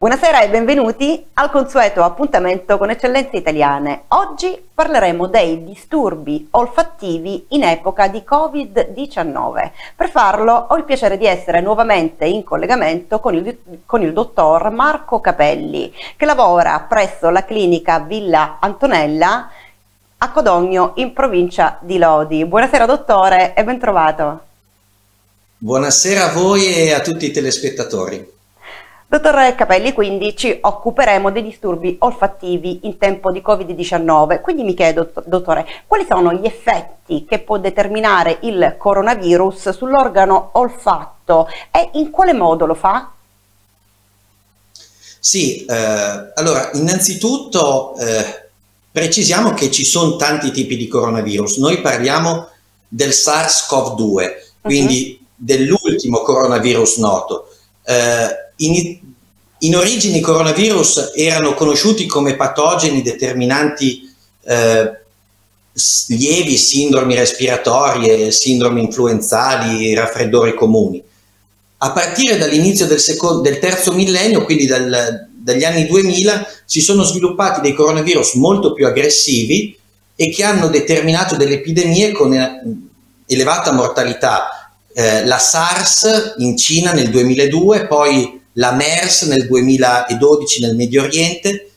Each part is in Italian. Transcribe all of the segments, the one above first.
Buonasera e benvenuti al consueto appuntamento con Eccellenze Italiane. Oggi parleremo dei disturbi olfattivi in epoca di Covid-19. Per farlo ho il piacere di essere nuovamente in collegamento con il, con il dottor Marco Capelli, che lavora presso la clinica Villa Antonella a Codogno in provincia di Lodi. Buonasera dottore e ben trovato. Buonasera a voi e a tutti i telespettatori. Dottor Capelli, quindi ci occuperemo dei disturbi olfattivi in tempo di Covid-19. Quindi mi chiedo, dottore, quali sono gli effetti che può determinare il coronavirus sull'organo olfatto e in quale modo lo fa? Sì, eh, allora innanzitutto eh, precisiamo che ci sono tanti tipi di coronavirus. Noi parliamo del SARS-CoV-2, quindi uh -huh. dell'ultimo coronavirus noto. Eh, in, in origine i coronavirus erano conosciuti come patogeni determinanti eh, lievi sindromi respiratorie, sindromi influenzali, raffreddori comuni. A partire dall'inizio del, del, terzo millennio, quindi dal, dagli anni 2000, si sono sviluppati dei coronavirus molto più aggressivi e che hanno determinato delle epidemie con eh, elevata mortalità. Eh, la SARS in Cina nel 2002, poi la MERS nel 2012 nel Medio Oriente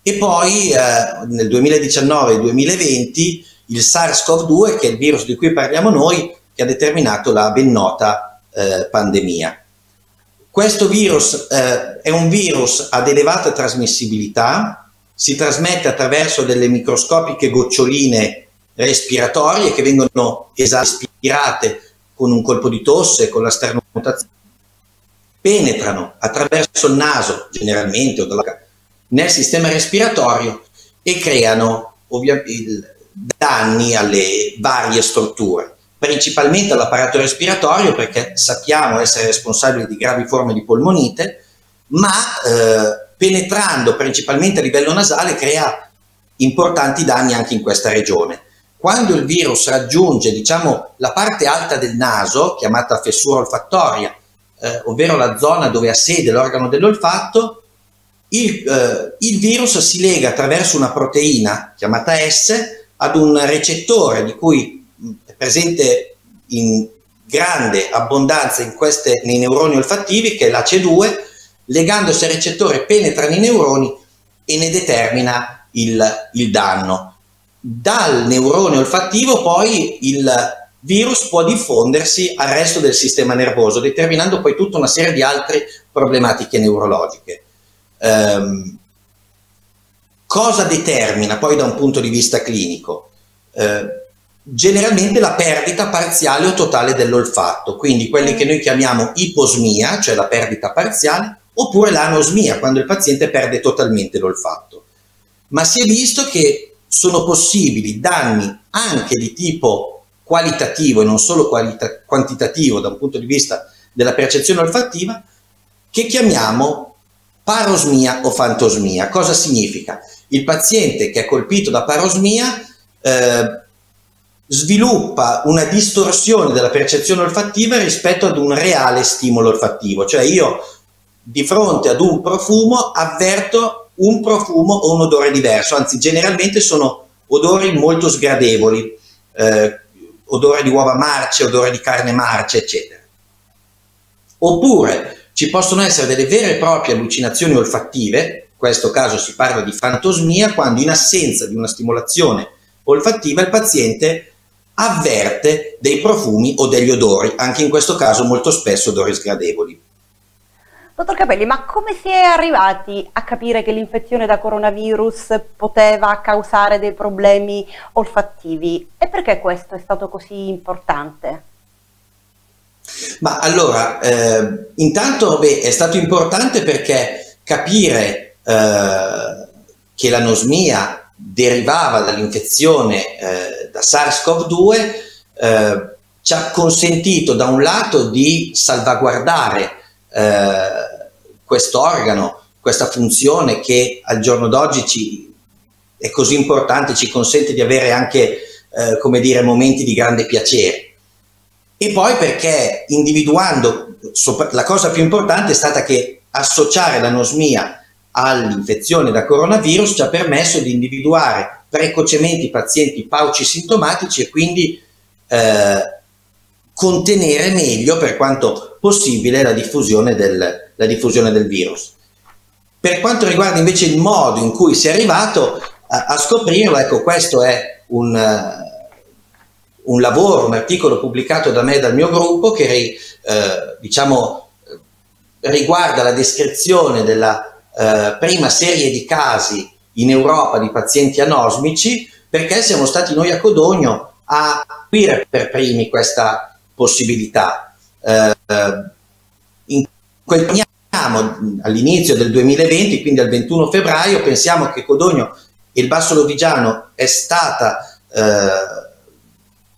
e poi eh, nel 2019-2020 il SARS-CoV-2 che è il virus di cui parliamo noi che ha determinato la ben nota eh, pandemia. Questo virus eh, è un virus ad elevata trasmissibilità, si trasmette attraverso delle microscopiche goccioline respiratorie che vengono esaspirate con un colpo di tosse, con la sternumutazione penetrano attraverso il naso, generalmente, o dalla, nel sistema respiratorio e creano danni alle varie strutture, principalmente all'apparato respiratorio perché sappiamo essere responsabili di gravi forme di polmonite, ma eh, penetrando principalmente a livello nasale crea importanti danni anche in questa regione. Quando il virus raggiunge diciamo, la parte alta del naso, chiamata fessura olfattoria, eh, ovvero la zona dove ha sede l'organo dell'olfatto, il, eh, il, virus si lega attraverso una proteina chiamata S ad un recettore di cui è presente in grande abbondanza in queste, nei neuroni olfattivi, che è l'AC2, legandosi al recettore penetra nei neuroni e ne determina il, il danno. Dal neurone olfattivo poi il virus può diffondersi al resto del sistema nervoso, determinando poi tutta una serie di altre problematiche neurologiche. Um, cosa determina poi da un punto di vista clinico? Uh, generalmente la perdita parziale o totale dell'olfatto, quindi quelli che noi chiamiamo iposmia, cioè la perdita parziale, oppure l'anosmia, quando il paziente perde totalmente l'olfatto. Ma si è visto che sono possibili danni anche di tipo qualitativo e non solo qualita- quantitativo da un punto di vista della percezione olfattiva che chiamiamo parosmia o fantosmia. Cosa significa? Il paziente che è colpito da parosmia eh, sviluppa una distorsione della percezione olfattiva rispetto ad un reale stimolo olfattivo, cioè io di fronte ad un profumo avverto un profumo o un odore diverso, anzi generalmente sono odori molto sgradevoli. Eh, odore di uova marce, odore di carne marce, eccetera. Oppure ci possono essere delle vere e proprie allucinazioni olfattive, in questo caso si parla di fantosmia, quando in assenza di una stimolazione olfattiva il paziente avverte dei profumi o degli odori, anche in questo caso molto spesso odori sgradevoli. Dottor Capelli, ma come si è arrivati a capire che l'infezione da coronavirus poteva causare dei problemi olfattivi e perché questo è stato così importante? Ma allora, eh, intanto beh, è stato importante perché capire eh, che l'anosmia derivava dall'infezione eh, da SARS-CoV-2 eh, ci ha consentito da un lato di salvaguardare questo organo, questa funzione che al giorno d'oggi ci, è così importante, ci consente di avere anche, eh, come dire, momenti di grande piacere. E poi perché individuando, la cosa più importante è stata che associare l'anosmia all'infezione da coronavirus ci ha permesso di individuare precocemente i pazienti pauci sintomatici e quindi eh, contenere meglio per quanto possibile la diffusione del, la diffusione del virus. Per quanto riguarda invece il modo in cui si è arrivato a, a scoprirlo, ecco questo è un, uh, un, lavoro, un articolo pubblicato da me e dal mio gruppo che uh, diciamo, riguarda la descrizione della uh, prima serie di casi in Europa di pazienti anosmici perché siamo stati noi a Codogno a aprire per primi questa possibilità. In quel all'inizio del 2020, quindi al 21 febbraio, pensiamo che Codogno e il Basso Lodigiano è stata eh,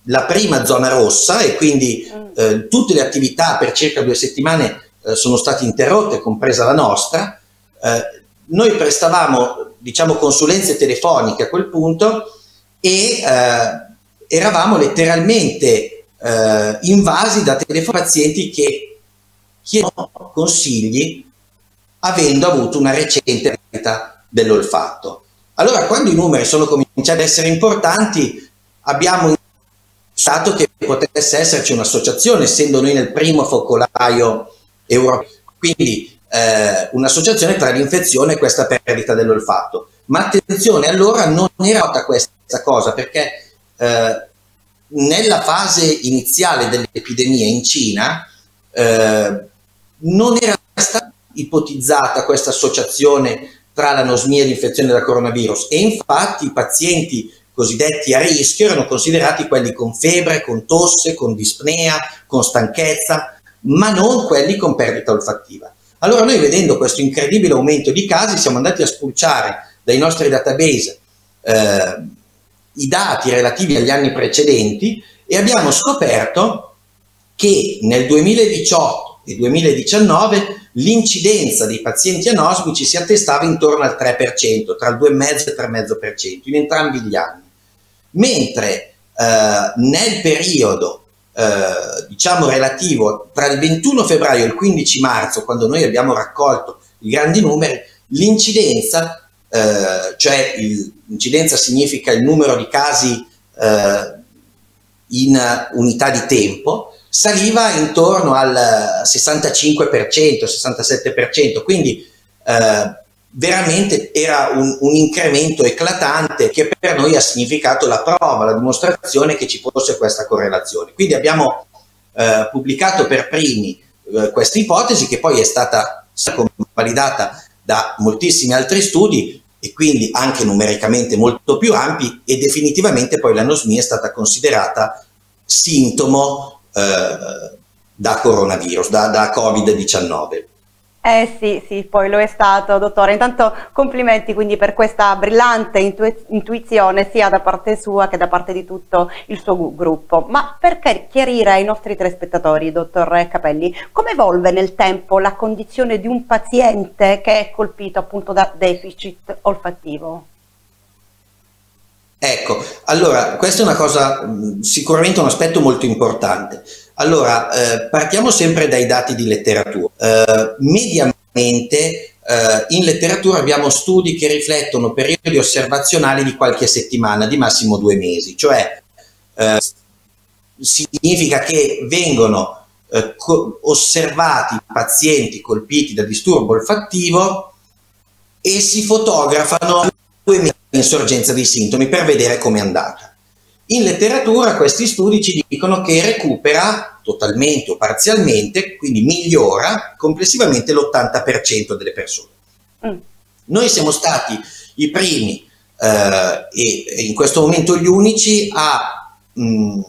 la prima zona rossa e quindi mm. eh, tutte le attività per circa due settimane eh, sono state interrotte, compresa la nostra. Eh, noi prestavamo, diciamo, consulenze telefoniche a quel punto e eh, eravamo letteralmente eh, invasi da telefoni pazienti che chiedono consigli avendo avuto una recente perdita dell'olfatto. Allora, quando i numeri sono cominciati ad essere importanti, abbiamo pensato che potesse esserci un'associazione, essendo noi nel primo focolaio europeo, quindi eh, un'associazione tra l'infezione e questa perdita dell'olfatto. Ma attenzione, allora non era nota questa cosa, perché eh, nella fase iniziale dell'epidemia in Cina, eh, non era stata ipotizzata questa associazione tra l'anosmia e l'infezione da coronavirus e infatti i pazienti cosiddetti a rischio erano considerati quelli con febbre, con tosse, con dispnea, con stanchezza, ma non quelli con perdita olfattiva. Allora noi vedendo questo incredibile aumento di casi siamo andati a spulciare dai nostri database eh, i dati relativi agli anni precedenti e abbiamo scoperto che nel 2018 e 2019 l'incidenza dei pazienti anosmici si attestava intorno al 3%, tra il 2,5 e il 3,5% in entrambi gli anni. Mentre eh, nel periodo eh, diciamo relativo tra il 21 febbraio e il 15 marzo, quando noi abbiamo raccolto i grandi numeri, l'incidenza, eh, cioè l'incidenza significa il numero di casi eh, in unità di tempo, saliva intorno al 65%, 67%, quindi eh, veramente era un, un, incremento eclatante che per noi ha significato la prova, la dimostrazione che ci fosse questa correlazione. Quindi abbiamo eh, pubblicato per primi eh, questa ipotesi che poi è stata validata da moltissimi altri studi e quindi anche numericamente molto più ampi e definitivamente poi l'anosmia è stata considerata sintomo eh, da coronavirus, da, da Covid-19. Eh sì, sì, poi lo è stato, dottore. Intanto complimenti quindi per questa brillante intu intuizione sia da parte sua che da parte di tutto il suo gruppo. Ma per chiarire ai nostri telespettatori, dottor Capelli, come evolve nel tempo la condizione di un paziente che è colpito appunto da deficit olfattivo? Ecco, allora, questa è una cosa, sicuramente un aspetto molto importante. Allora, eh, partiamo sempre dai dati di letteratura. Eh, mediamente eh, in letteratura abbiamo studi che riflettono periodi osservazionali di qualche settimana, di massimo due mesi, cioè eh, significa che vengono eh, osservati pazienti colpiti da disturbo olfattivo e si fotografano due mesi insorgenza dei sintomi per vedere come è andata. In letteratura questi studi ci dicono che recupera totalmente o parzialmente, quindi migliora complessivamente l'80% delle persone. Mm. Noi siamo stati i primi eh, e in questo momento gli unici a mh, mm,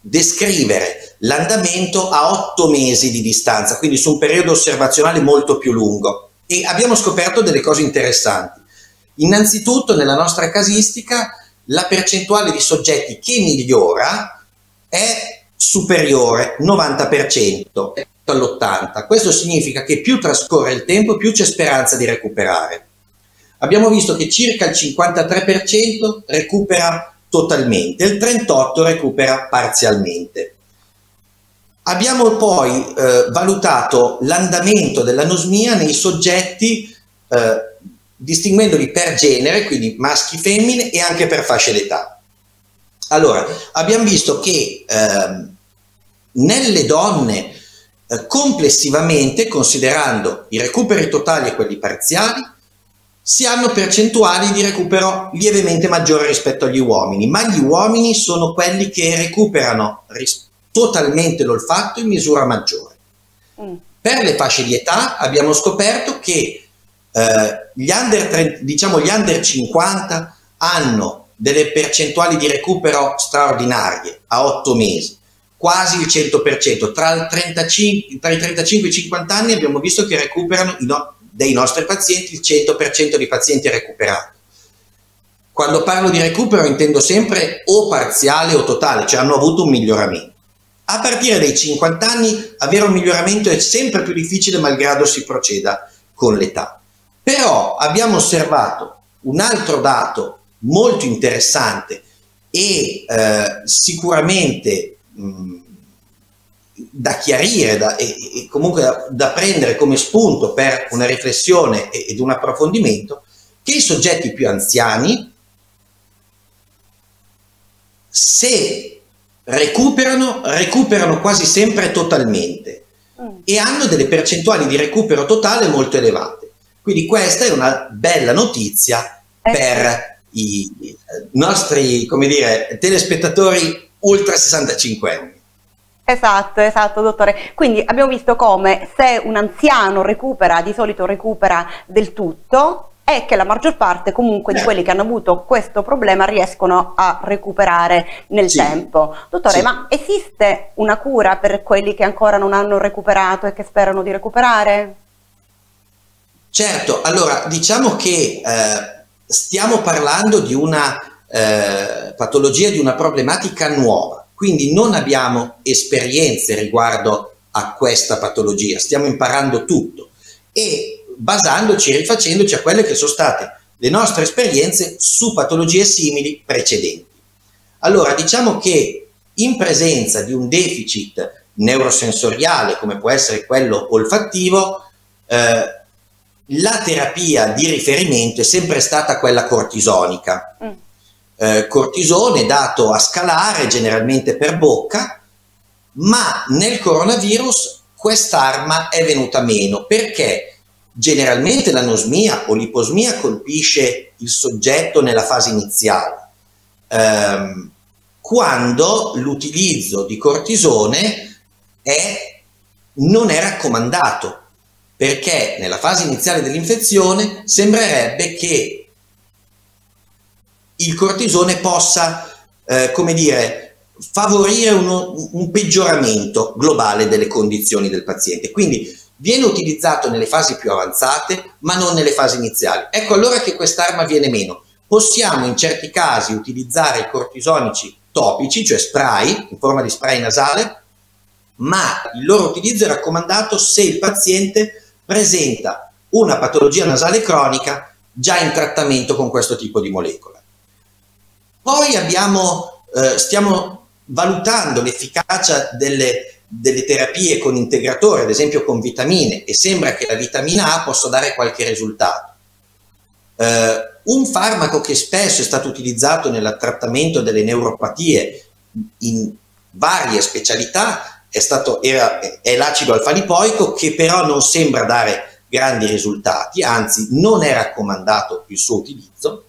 descrivere l'andamento a otto mesi di distanza, quindi su un periodo osservazionale molto più lungo. E abbiamo scoperto delle cose interessanti. Innanzitutto nella nostra casistica la percentuale di soggetti che migliora è superiore 90% all'80%. Questo significa che più trascorre il tempo, più c'è speranza di recuperare. Abbiamo visto che circa il 53% recupera totalmente, il 38% recupera parzialmente. Abbiamo poi eh, valutato l'andamento dell'anosmia nei soggetti eh, distinguendoli per genere, quindi maschi, femmine e anche per fasce d'età. Allora, abbiamo visto che eh, nelle donne eh, complessivamente, considerando i recuperi totali e quelli parziali, si hanno percentuali di recupero lievemente maggiori rispetto agli uomini, ma gli uomini sono quelli che recuperano totalmente l'olfatto in misura maggiore. Mm. Per le fasce di età abbiamo scoperto che eh, gli, under 30, diciamo gli under 50 hanno delle percentuali di recupero straordinarie a 8 mesi, quasi il 100%. Tra, il 35, tra i 35 e i 50 anni abbiamo visto che recuperano no, dei nostri pazienti il 100% dei pazienti recuperati. Quando parlo di recupero intendo sempre o parziale o totale, cioè hanno avuto un miglioramento. A partire dai 50 anni avere un miglioramento è sempre più difficile malgrado si proceda con l'età. Però abbiamo osservato un altro dato molto interessante e eh, sicuramente mh, da chiarire da, e, e, comunque da, da, prendere come spunto per una riflessione ed un approfondimento che i soggetti più anziani se recuperano, recuperano quasi sempre totalmente mm. e hanno delle percentuali di recupero totale molto elevate. Quindi questa è una bella notizia eh. per i nostri, come dire, telespettatori ultra 65 anni. Esatto, esatto, dottore. Quindi abbiamo visto come se un anziano recupera, di solito recupera del tutto, è che la maggior parte comunque di quelli che hanno avuto questo problema riescono a recuperare nel sì. tempo. Dottore, sì. ma esiste una cura per quelli che ancora non hanno recuperato e che sperano di recuperare? Certo, allora diciamo che eh, stiamo parlando di una eh, patologia, di una problematica nuova quindi non abbiamo esperienze riguardo a questa patologia, stiamo imparando tutto e basandoci, rifacendoci a quelle che sono state le nostre esperienze su patologie simili precedenti. Allora, diciamo che in presenza di un deficit neurosensoriale come può essere quello olfattivo, eh, la terapia di riferimento è sempre stata quella cortisonica. Mm. Eh, cortisone dato a scalare generalmente per bocca, ma nel coronavirus quest'arma è venuta meno. Perché? Generalmente l'anosmia o l'iposmia colpisce il soggetto nella fase iniziale, ehm, quando l'utilizzo di cortisone è, non è raccomandato perché nella fase iniziale dell'infezione sembrerebbe che il cortisone possa, eh, come dire, favorire uno, un peggioramento globale delle condizioni del paziente. Quindi viene utilizzato nelle fasi più avanzate, ma non nelle fasi iniziali. Ecco allora che quest'arma viene meno. Possiamo in certi casi utilizzare i cortisonici topici, cioè spray, in forma di spray nasale, ma il loro utilizzo è raccomandato se il paziente presenta una patologia nasale cronica già in trattamento con questo tipo di molecola. Poi abbiamo, eh, stiamo valutando l'efficacia delle, delle terapie con integratore, ad esempio con vitamine, e sembra che la vitamina A possa dare qualche risultato. Uh, un farmaco che spesso è stato utilizzato nel trattamento delle neuropatie in varie specialità è, stato, era, è l'acido alfa-lipoico che però non sembra dare grandi risultati, anzi non è raccomandato il suo utilizzo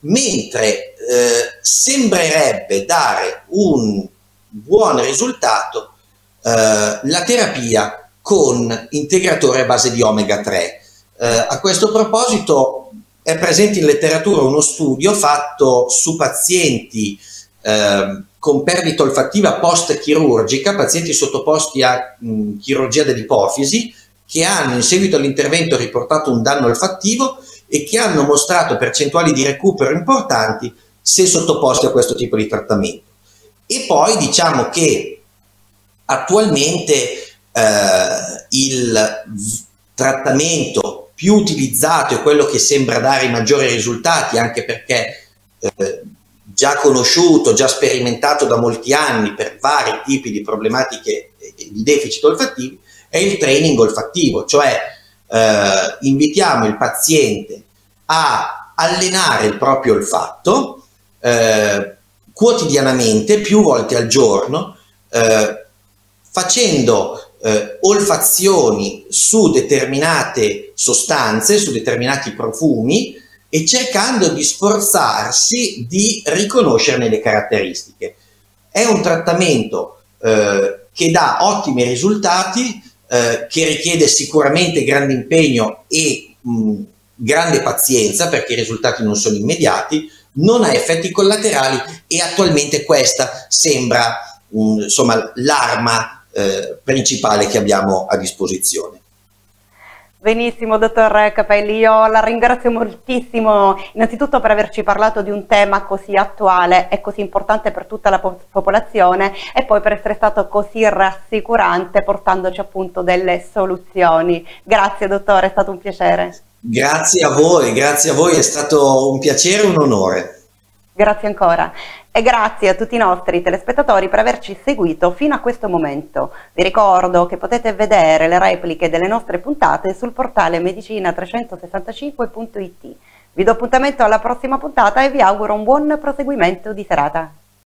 mentre eh, sembrerebbe dare un buon risultato eh, la terapia con integratore a base di omega 3. Eh, a questo proposito è presente in letteratura uno studio fatto su pazienti eh, con perdita olfattiva post-chirurgica, pazienti sottoposti a mh, chirurgia dell'ipofisi, che hanno in seguito all'intervento riportato un danno olfattivo e che hanno mostrato percentuali di recupero importanti se sottoposti a questo tipo di trattamento. E poi diciamo che attualmente eh, il trattamento più utilizzato è quello che sembra dare i maggiori risultati, anche perché eh, già conosciuto, già sperimentato da molti anni per vari tipi di problematiche di deficit olfattivi è il training olfattivo, cioè eh, invitiamo il paziente a allenare il proprio olfatto eh, quotidianamente, più volte al giorno, eh, facendo eh, olfazioni su determinate sostanze, su determinati profumi e cercando di sforzarsi di riconoscerne le caratteristiche. È un trattamento eh, che dà ottimi risultati, eh, che richiede sicuramente grande impegno e mh, grande pazienza perché i risultati non sono immediati, non ha effetti collaterali e attualmente questa sembra mh, insomma l'arma eh, principale che abbiamo a disposizione. Benissimo, dottor Capelli, io la ringrazio moltissimo innanzitutto per averci parlato di un tema così attuale e così importante per tutta la popolazione e poi per essere stato così rassicurante portandoci appunto delle soluzioni. Grazie dottore, è stato un piacere. Grazie a voi, grazie a voi, è stato un piacere e un onore. Grazie ancora e grazie a tutti i nostri telespettatori per averci seguito fino a questo momento. Vi ricordo che potete vedere le repliche delle nostre puntate sul portale medicina365.it. Vi do appuntamento alla prossima puntata e vi auguro un buon proseguimento di serata.